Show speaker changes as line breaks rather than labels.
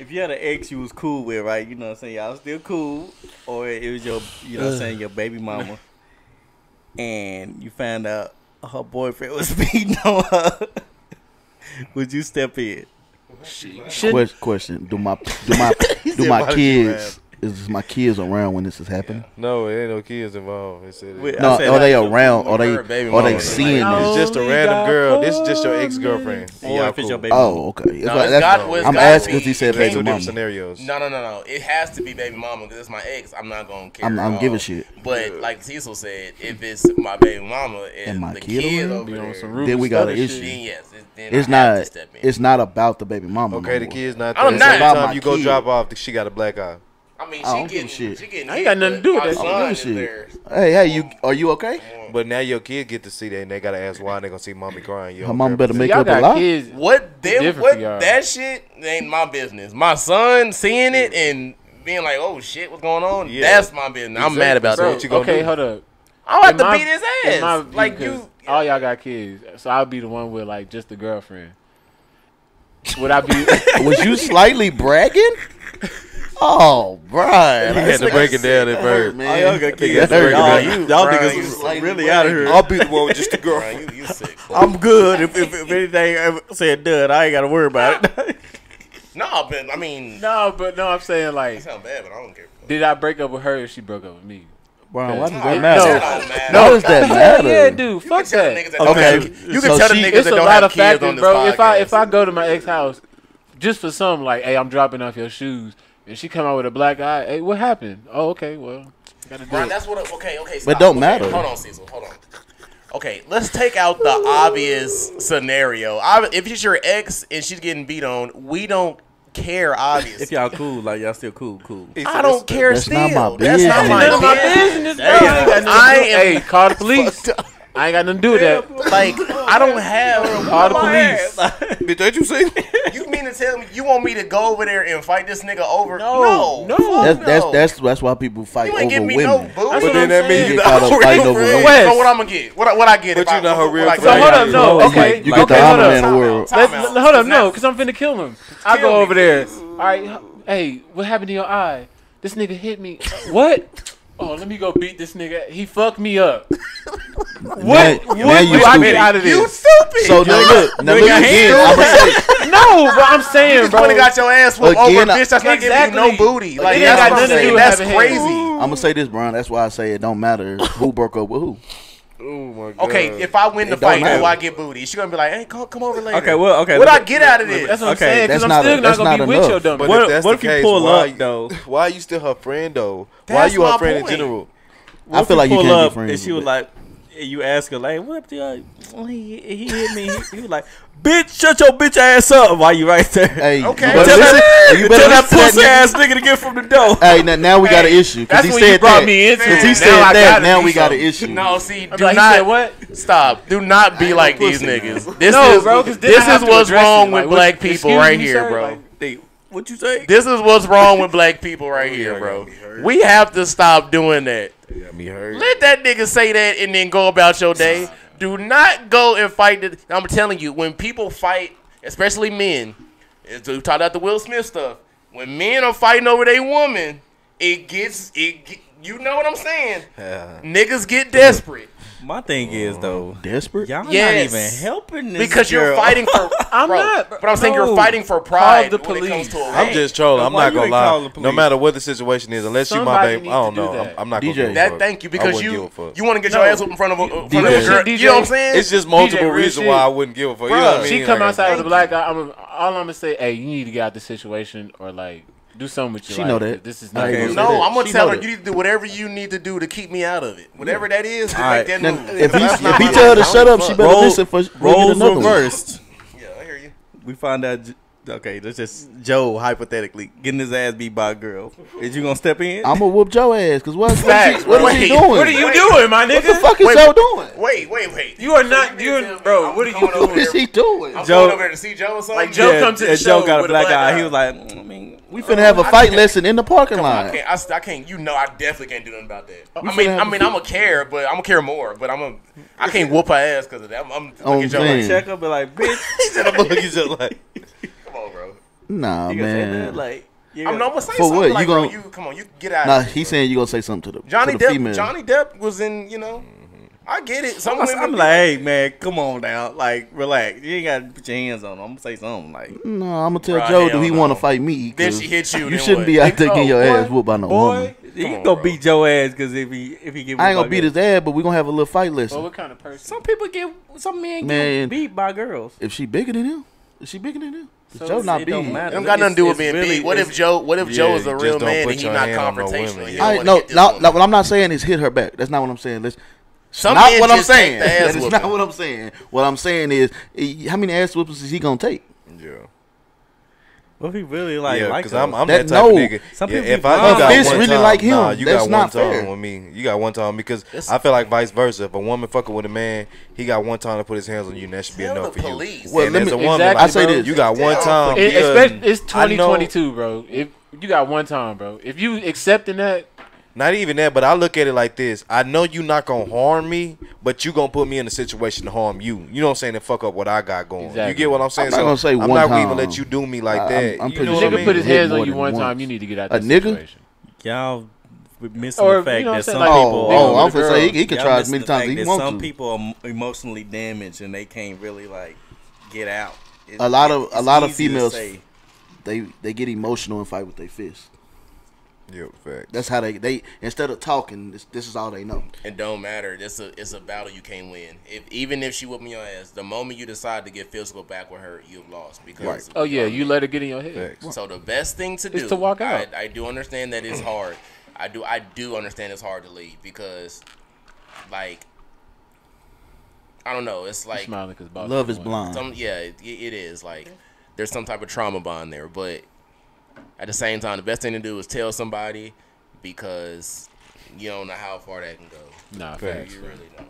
if you had an ex you was cool with, right? You know what I'm saying? Y'all still cool, or it was your, you know what I'm saying, your baby mama, and you found out her boyfriend was beating on her. Would you step in?
Should
Question, question: Do my do my do my
"Why did
kids is my kids around when this is happening?
No, it ain't no kids involved. It said it.
Wait,
No,
I said
are they around? Are they
baby
are they seeing
Like,
this?
It's just a random
got
girl. This is just your ex girlfriend.
Or if it's your baby
Oh, okay.
No,
like-
it's
that's-
got-
I'm
gotta
asking because
be-
he said
it
baby
can't
Two different
mama.
scenarios.
No, no, no, no. It has to be baby mama because it's my ex. I'm not gonna care.
I'm- I'm giving shit.
But like Cecil said, if it's my baby mama and,
And my
the
kid
kid
around?
over
be
there, then
we got an issue.
shit.
yes, then
It's
I have to
not.
step in.
It's not about the baby mama.
Okay,
no
the kid's not
I'm not-
Every time you go
kid.
drop off, she got a black eye.
I mean,
I
she
don't give a
getting,
shit.
she getting.
I ain't
hit,
got nothing to do with
but
that
my
shit.
son
I don't
is there.
Hey, hey, you are you okay?
But now your kid get to see that, and they gotta ask why they gonna see mommy crying. You
Her
don't
mama
care
better
about
make
Y'all
up a
got
lie.
kids.
What them,
different
what
for y'all.
that shit ain't my business. My son seeing it and being like, "Oh shit, what's going on?"
Yeah.
That's my business. I'm mad about
So
that.
what you gonna
okay,
do?
hold up.
I'm about
In
to
my-
beat his
in my
ass.
view,
Like
'cause
you,
all y'all got kids, so I'll be the one with like just the girlfriend. Would I be?
Was you slightly bragging? Oh, Brian.
He had to break it down at first.
man.
Oh, y'all got kids.
That hurt,
Y'all,
man.
you, y'all
Brian,
niggas
you
really out of here.
I'll be the one with just the girl.
Brian, you, you sick.
I'm good. If, if, if anything ever said done, I ain't got to worry about it.
no, but I mean,
no, but no, I'm saying
it
like,
sound bad, but I don't care.
did I break up with her if she broke up with me?
Brian, why does that
that
matter?
don't matter.
Does that matter?
Yeah, dude,
You
fuck
can tell the
that.
niggas that
Okay,
don't have, you can
so
tell the niggas
It's
that
a
don't
lot
have
of
kids on
factors,
this
bro. If I if I go to my ex house just for something like, hey, I'm dropping off your shoes, and she come out with a black eye, hey, what happened? Oh, okay, well, gotta do
Brian,
it.
that's what. Okay, okay.
But don't
Okay,
matter.
Hold on, Cecil. Hold on. Okay, let's take out the obvious scenario. Ob- If it's your ex and she's getting beat on, we don't care. Obviously,
if y'all cool, like y'all still cool, cool.
I don't care.
That's
still,
not my
that's not
business.
my
None of my
business.
business, bro. I ain't got nothing to
I
do-
am-
Hey, call the police. I ain't got nothing to do with that.
Like I don't have.
Call the police.
Bitch, ain't you see?
You mean to tell me you want me to go over there and fight this nigga over?
No,
no,
no.
That's that's that's that's why people fight
You ain't
over
give me
women.
no booty.
That's
But then that means you
You
the
gotta fight over
friend.
women.
West.
So what I'm gonna get? What I- what I get?
But
if I-
you not her
what
real
I get?
So hold up, no,
You
okay,
get- you get
okay,
the
hold
honor
up.
man in the world.
Let's,
out.
hold up, no, because I'm finna kill him. I
Kill
go
me,
over there.
please.
All right, hey, what happened to your eye? This nigga hit me. What? Oh, let me go beat this nigga. He fucked me up.
Now,
What?
now
what
you
do I
stupid.
get out of this.
You
this?
stupid.
So now look, now
You
look
ain't got
again.
hands.
I'm gonna
No, but I'm saying,
You
bro.
would have got your ass whooped over,
Again, I-
bitch. That's not giving you no booty. Like
It ain't
that's
got
what I'm
nothing to do
saying. That's crazy.
hands.
I'm gonna say this, Brian. That's why I say it don't matter who broke up with who.
Oh my god.
Okay, if I win the
It
fight,
matter.
do I get booty? She's gonna be like, "Hey, come, come over later."
Okay, well, okay.
What I
look-
get out of this?
That's what I'm
Okay,
saying.
that's
Because I'm
not
still
a-
not gonna be
not
with
enough.
your dumb.
But.
What-
if that's
what
the
if you
case,
pull
why,
up, though?
Why are you still her friend though? That's why
That's
you her
my
friend in
point.
general?
I feel like you can't be
up
friends
and she
with
was like, and you ask her like, "What up to you?" Well, he, he hit me. He, he was like, "Bitch, shut your bitch ass up!" While you right there.
Hey,
Okay.
you better
tell
listen-
that,
you
tell that pussy
that
ass nigga to get from the door.
Hey, now, now we got an issue because he
when
said
you brought
that.
me into
Because
it.
he
Now
said
I
that. Now
do
we got an issue.
No, see, do
like,
not
what?
stop. Do not be like these niggas. This
No,
is
bro, 'cause then
this is what's wrong with black people right here, bro.
What you say?
This is what's wrong with black people right oh, here, bro. We have to stop doing that.
Got me hurt.
Let that nigga say that and then go about your day. Do not go and fight. The, I'm telling you, when people fight, especially men, we talked about the Will Smith stuff. When men are fighting over their woman, it gets it. Get, you know what I'm saying?
Yeah.
Niggas get desperate
My thing is uh, though,
Desperate.
y'all
Yes.
not even helping this
because you're fighting for.
I'm
bro,
not,
But I'm saying
no.
you're fighting for pride
the
when it comes to a
police.
I'm just trolling. I'm not gonna
ain't call the
lie. No matter what the situation is, unless you my baby, I don't
do
know. I'm. I'm not
DJ.
gonna.
That thank you because you
give a fuck.
you want to get your
No.
ass up in front of a, in front of a girl.
DJ.
You know what I'm saying?
It's just multiple
real
reasons
shit.
why I wouldn't give a fuck. You know what I mean?
She come
Like,
outside with a black eye. I'm, all I'm gonna say, hey, you need to get out the situation or like do something with your
She
life.
know that.
This is not
ain't
good.
gonna
No. I'm gonna
She
tell her
that.
you need to do whatever you need to do to keep me out of it. Whatever that is, to make that
Now, if he if he tell her to shut up, she better
Roll-
listen for for
roles reversed.
Yeah, I hear you.
We find out. J- Okay, that's just Joe hypothetically getting his ass beat by a girl. Is you gonna step in?
I'm gonna whoop Joe ass because what, what, is
Facts,
he, what is he doing?
What are you
Wait.
doing, my nigga?
What the fuck is
Wait,
Joe doing?
Wait, wait, wait.
You are not. You're bro.
I'm
What are you
over
What is he doing?
I'm
Joe-
going over there to see Joe or something.
Like, Joe come to the
and
show
Joe got a black,
black
eye.
eye.
He was like, I mean,
We finna have a
I
fight lesson in the parking
I
lot.
can't. I, I can't. You know, I definitely can't do nothing about that. I mean, I mean, I'm gonna care, but I'm gonna care more. But I'm gonna. I can't whoop her ass because of that. I'm. I'm
Oh,
look at Joe like,
check up, be like, bitch.
He said, "I'm gonna look at you like."
come on, bro.
Nah,
You gonna say that?
man.
Like, you
I'm
gonna-
not gonna say
For
something
what?
like,
You gonna-
you come on, you get out.
Nah,
of it,
he's
bro.
saying you gonna say something to the
Johnny
to the
Depp.
female.
Johnny Depp was in. You know, I get it. Some
I'm,
women.
I'm like, hey man, come on now, like relax. You ain't got to put your hands on. Him. I'm gonna say something like,
No, I'm gonna tell
Bruh,
Joe do he
no.
want to fight me?
Then
'cause
she hit you,
You shouldn't
what?
be out there getting your
Oh,
ass
boy,
whooped by no
boy,
woman.
you
on,
gonna
bro.
beat your ass because if he if he get
I ain't gonna beat
girls.
his ass, but we gonna have a little fight
Well, what kind of person?
Some people get some men,
Man.
get beat by girls.
If she bigger than him, is she bigger than him?
So
Joe not
it don't
big.
matter.
It don't got nothing to do with being
It's really-
big. What if Joe? What if Joe is a real man
put
and he not
hand on no
confrontational?
women,
He
yeah.
don't
I
wanna
no, no, no. What I'm not saying is hit her back. That's not what I'm saying. Let's.
Some
not what I'm saying. That is
whooping.
not what I'm saying. What I'm saying is, eh, how many ass whoopings is he gonna take?
Yeah.
What if he really like
yeah, because I'm, I'm
That-
that, type
no.
of nigga.
Some
yeah,
people
if
be
I you
blind.
got
Fist
one
really
time,
like him.
Nah, you
That's
got one time
fair.
with me. You got one time because
It's-
I feel like vice versa. If a woman fucking with a man, he got one time to put his hands on you, and that should be
Tell
enough
the
for you.
Well,
and
let me-
a woman,
Exactly,
I say this.
you got one time.
It, it's 2022, bro. If you got one time, bro. If you accepting that,
Not even that, but I look at it like this. I know you not gonna harm me, but you gonna put me in a situation to harm you. You know what I'm saying? And fuck up what I got going. You
Exactly.
get what I'm saying?
I'm not gonna say
I'm
one
not gonna even
time.
let you do me like
I-
that.
I'm- I'm
you know
the
what I
nigga
mean?
put his
Hit
hands
more
on you
than
one
once.
time, you need to get out
A
that
nigga?
situation.
y'all missing
Or,
the fact
you know what I'm
that
saying,
some
like, oh,
people.
nigga
Oh,
with
oh,
a
I'm gonna say he, he can try as many times as he wants
Some
to.
people are emotionally damaged and they can't really like get out. It-
A lot of- a lot of females- They they get emotional and fight with their fists.
Yeah, facts.
That's how they they instead of talking, this, this is all they know.
It don't matter. It's a it's a battle you can't win. If even if she whoop me your ass, the moment you decide to get physical back with her, you've lost. Because
Right.
Oh yeah, you let it get in your head.
Facts.
So the best thing to do
Is to walk out.
I, I do understand that it's hard. I do I do understand it's hard to leave because, like, I don't know. It's like
smiling
Love is blind.
some yeah, it, it is like there's some type of trauma bond there, but at the same time, the best thing to do is tell somebody because you don't know how far that can go.
Nah,
Facts.
facts.
You really don't.